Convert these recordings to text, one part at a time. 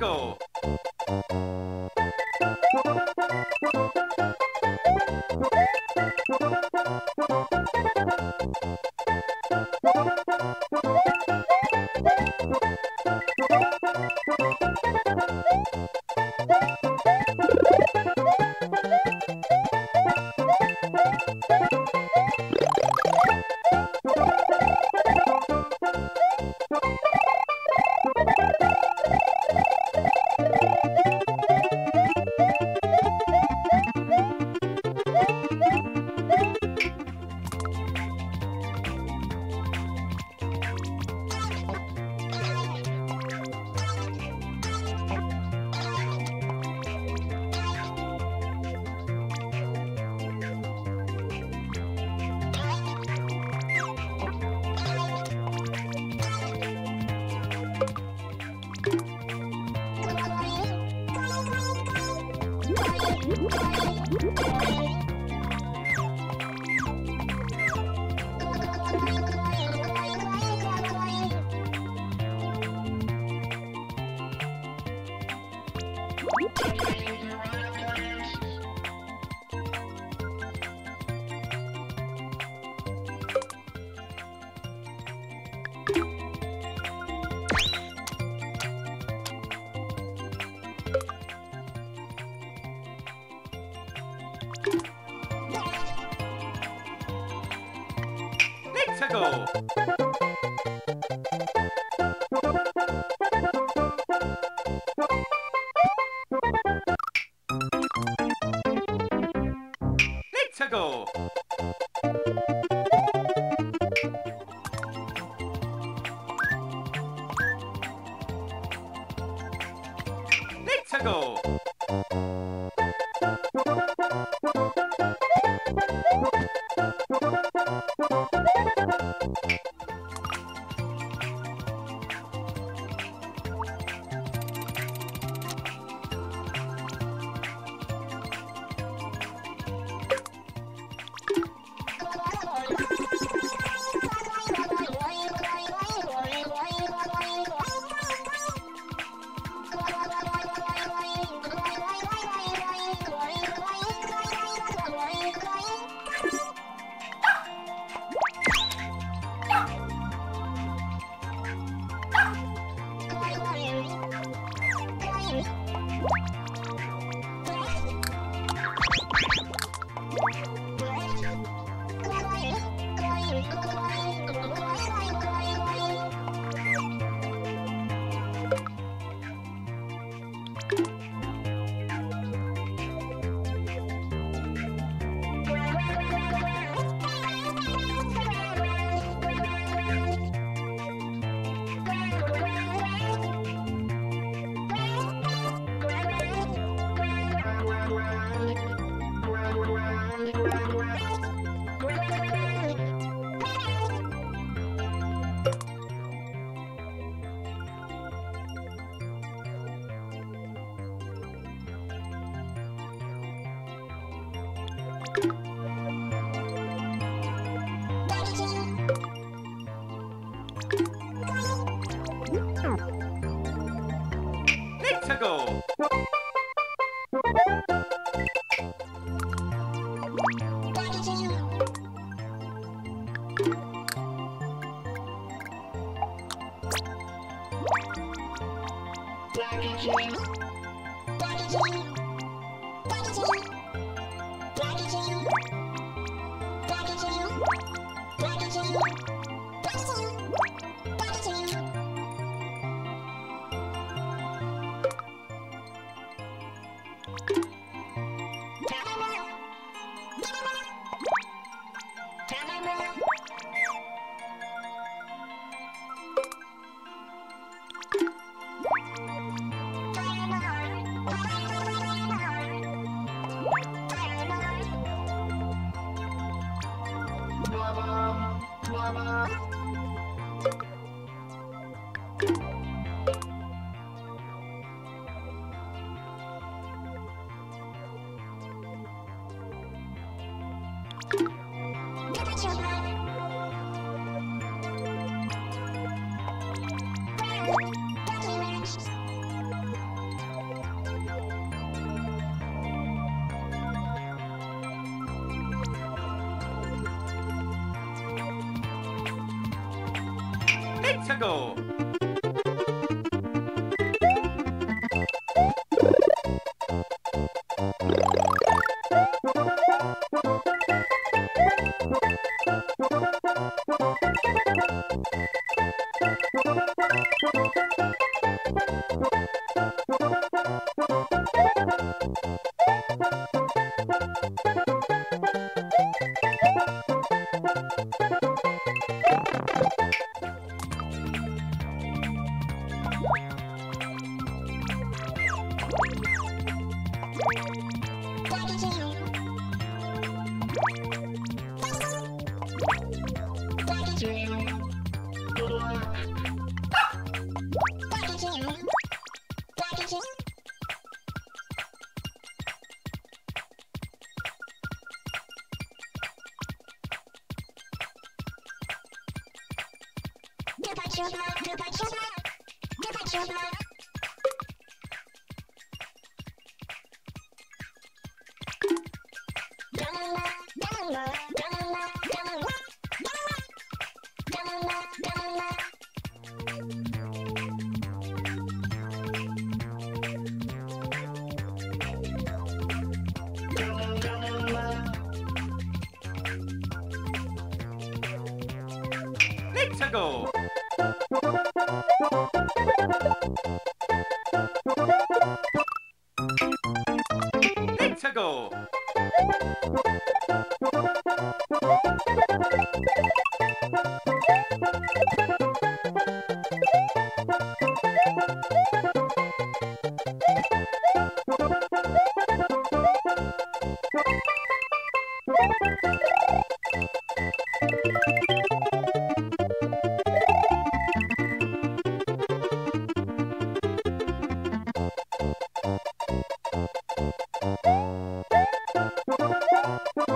go! Let's go! Let's go! Let's go! Let's go. Bye.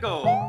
To